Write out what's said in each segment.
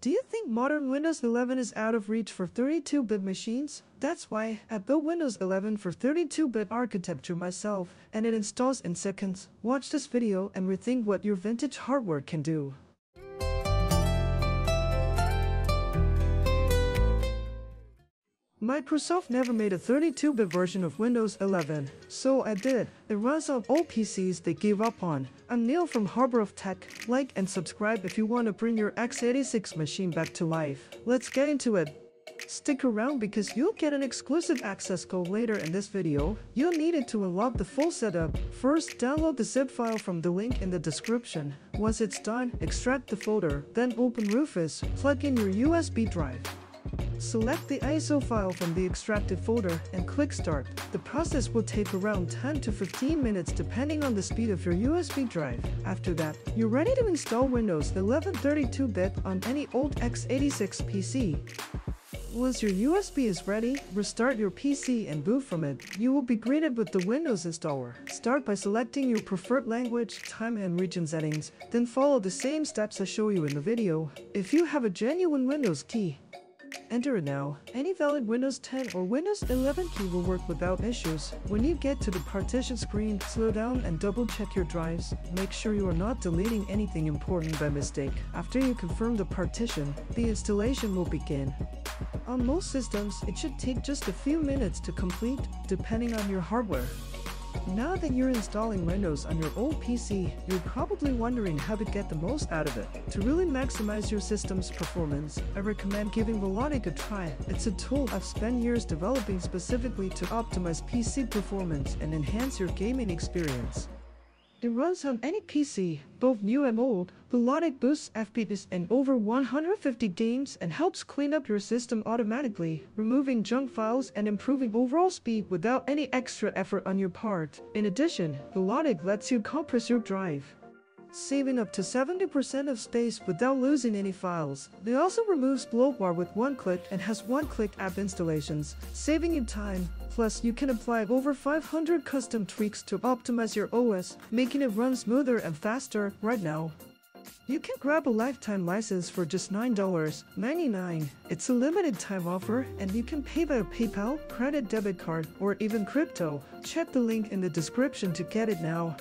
Do you think modern Windows 11 is out of reach for 32-bit machines? That's why I built Windows 11 for 32-bit architecture myself, and it installs in seconds. Watch this video and rethink what your vintage hardware can do. Microsoft never made a 32-bit version of Windows 11, so I did. It runs on all PCs they gave up on. I'm Neel from Harbor of Tech. Like and subscribe if you want to bring your x86 machine back to life. Let's get into it. Stick around because you'll get an exclusive access code later in this video. You'll need it to unlock the full setup. First, download the zip file from the link in the description. Once it's done, extract the folder, then open Rufus, plug in your USB drive. Select the ISO file from the extracted folder and click Start. The process will take around 10 to 15 minutes depending on the speed of your USB drive. After that, you're ready to install Windows 11 32-bit on any old x86 PC. Once your USB is ready, restart your PC and boot from it. You will be greeted with the Windows installer. Start by selecting your preferred language, time and region settings, then follow the same steps I show you in the video. If you have a genuine Windows key, Enter now. Any valid Windows 10 or Windows 11 key will work without issues. When you get to the partition screen, slow down and double check your drives. Make sure you are not deleting anything important by mistake. After you confirm the partition, the installation will begin. On most systems, it should take just a few minutes to complete, depending on your hardware. Now that you're installing Windows on your old PC, you're probably wondering how to get the most out of it. To really maximize your system's performance, I recommend giving Velotic a try. It's a tool I've spent years developing specifically to optimize PC performance and enhance your gaming experience. It runs on any PC, both new and old. The Velotic boosts FPS in over 150 games and helps clean up your system automatically, removing junk files and improving overall speed without any extra effort on your part. In addition, the Velotic lets you compress your drive, saving up to 70% of space without losing any files. It also removes bloatware with one click and has one-click app installations, saving you time. Plus, you can apply over 500 custom tweaks to optimize your OS, making it run smoother and faster right now. You can grab a lifetime license for just $9.99. It's a limited time offer and you can pay by PayPal, credit debit card, or even crypto. Check the link in the description to get it now.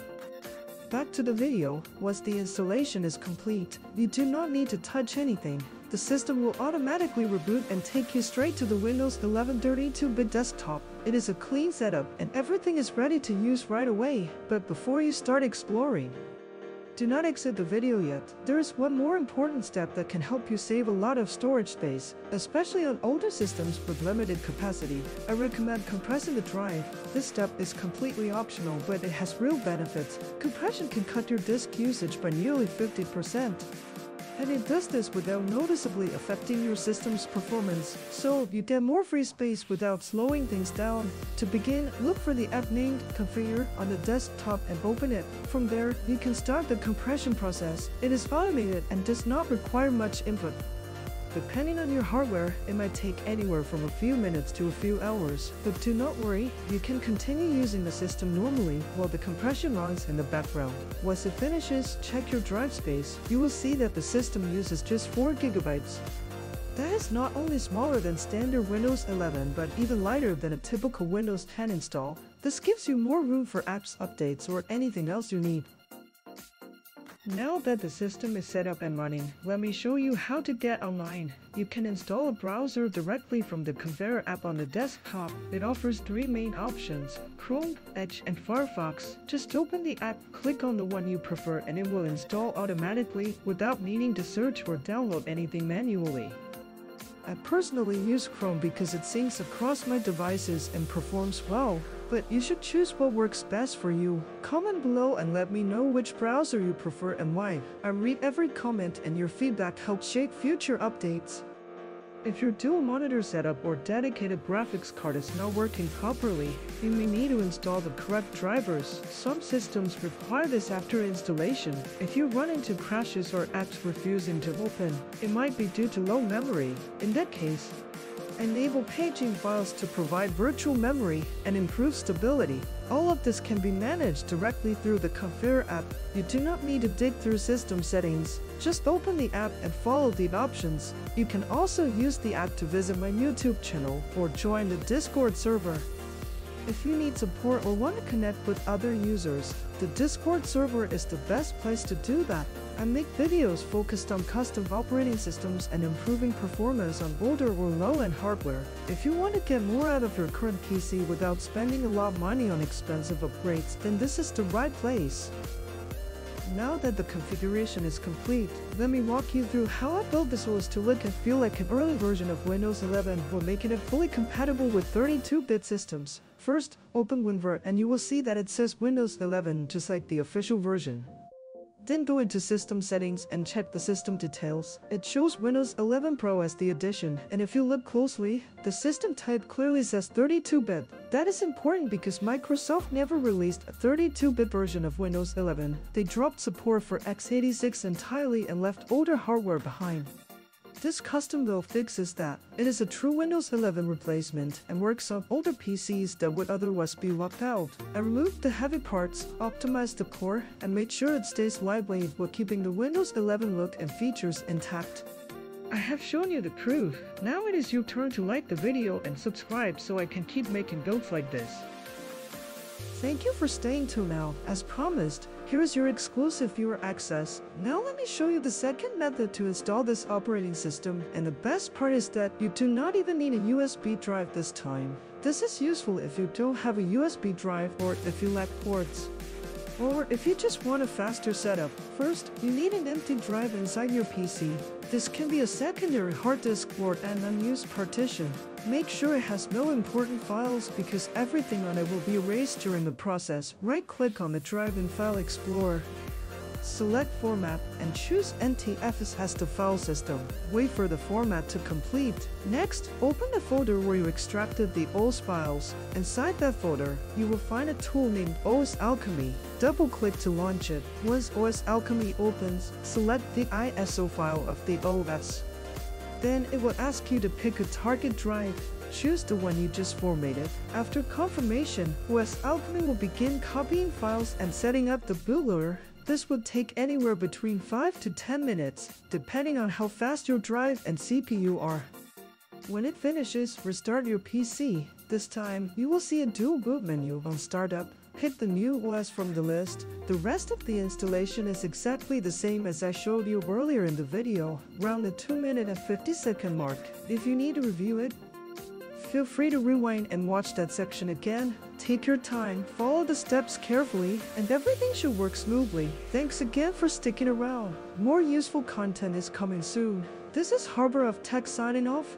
Back to the video, once the installation is complete, you do not need to touch anything. The system will automatically reboot and take you straight to the Windows 11 32-bit desktop. It is a clean setup and everything is ready to use right away. But before you start exploring, do not exit the video yet. There is one more important step that can help you save a lot of storage space, especially on older systems with limited capacity. I recommend compressing the drive. This step is completely optional, but it has real benefits. Compression can cut your disk usage by nearly 50% and it does this without noticeably affecting your system's performance, so you get more free space without slowing things down. To begin, look for the app named Configure on the desktop and open it. From there, you can start the compression process. It is automated and does not require much input. Depending on your hardware, it might take anywhere from a few minutes to a few hours. But do not worry, you can continue using the system normally while the compression runs in the background. Once it finishes, check your drive space. You will see that the system uses just 4 gigabytes. That is not only smaller than standard Windows 11 but even lighter than a typical Windows 10 install. This gives you more room for apps updates or anything else you need. Now that the system is set up and running, let me show you how to get online. You can install a browser directly from the Configure app on the desktop. It offers three main options, Chrome, Edge, and Firefox. Just open the app, click on the one you prefer and it will install automatically without needing to search or download anything manually. I personally use Chrome because it syncs across my devices and performs well, but you should choose what works best for you. Comment below and let me know which browser you prefer and why. I read every comment and your feedback helps shape future updates. If your dual monitor setup or dedicated graphics card is not working properly, you may need to install the correct drivers. Some systems require this after installation. If you run into crashes or apps refusing to open, it might be due to low memory. In that case, enable paging files to provide virtual memory and improve stability. All of this can be managed directly through the Configure app. You do not need to dig through system settings. Just open the app and follow the options. You can also use the app to visit my YouTube channel or join the Discord server. If you need support or want to connect with other users, the Discord server is the best place to do that. I make videos focused on custom operating systems and improving performance on older or low-end hardware. If you want to get more out of your current PC without spending a lot of money on expensive upgrades, then this is the right place. Now that the configuration is complete, let me walk you through how I built this OS to look and feel like an early version of Windows 11 while making it fully compatible with 32-bit systems. First, open winver and you will see that it says Windows 11 just like the official version. Then go into system settings and check the system details. It shows Windows 11 Pro as the edition and if you look closely, the system type clearly says 32-bit. That is important because Microsoft never released a 32-bit version of Windows 11. They dropped support for x86 entirely and left older hardware behind. This custom build fixes that. It is a true Windows 11 replacement and works on older PCs that would otherwise be locked out. I removed the heavy parts, optimized the core, and made sure it stays lightweight while keeping the Windows 11 look and features intact. I have shown you the proof. Now it is your turn to like the video and subscribe so I can keep making builds like this. Thank you for staying till now. As promised, here is your exclusive viewer access. Now let me show you the second method to install this operating system and the best part is that you do not even need a USB drive this time. This is useful if you don't have a USB drive or if you lack ports. Or if you just want a faster setup, first, you need an empty drive inside your PC. This can be a secondary hard disk or an unused partition. Make sure it has no important files because everything on it will be erased during the process. Right-click on the drive in File Explorer. Select Format and choose NTFS as the file system. Wait for the format to complete. Next, open the folder where you extracted the OS files. Inside that folder, you will find a tool named OS Alchemy. Double-click to launch it. Once OS Alchemy opens, select the ISO file of the OS. Then it will ask you to pick a target drive. Choose the one you just formatted. After confirmation, OS Alchemy will begin copying files and setting up the bootloader. This would take anywhere between 5 to 10 minutes, depending on how fast your drive and CPU are. When it finishes, restart your PC. This time, you will see a dual boot menu on startup. Hit the new OS from the list. The rest of the installation is exactly the same as I showed you earlier in the video, around the 2 minute and 50 second mark. If you need to review it, Feel free to rewind and watch that section again. Take your time, follow the steps carefully, and everything should work smoothly. Thanks again for sticking around. More useful content is coming soon. This is Harbor of Tech signing off.